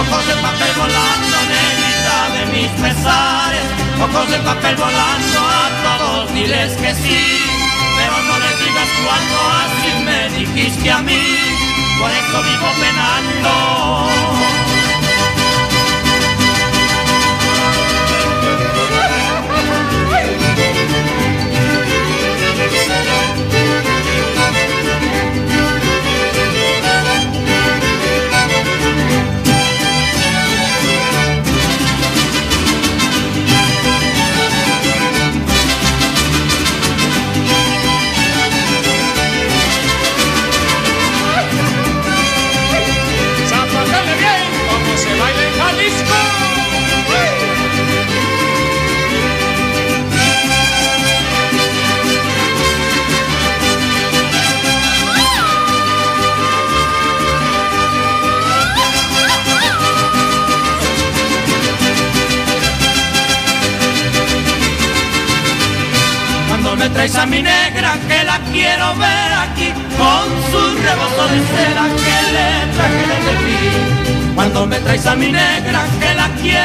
ojos de papel volando, negrita de mis pesares, ojos de papel volando, a todos diles que sí, pero no les digas cuando así me dijiste a mí, por eso vivo penando. Me traes a mi negra que la quiero ver aquí con su rebozo de seda que le traje desde ti. Cuando me traes a mi negra que la quiero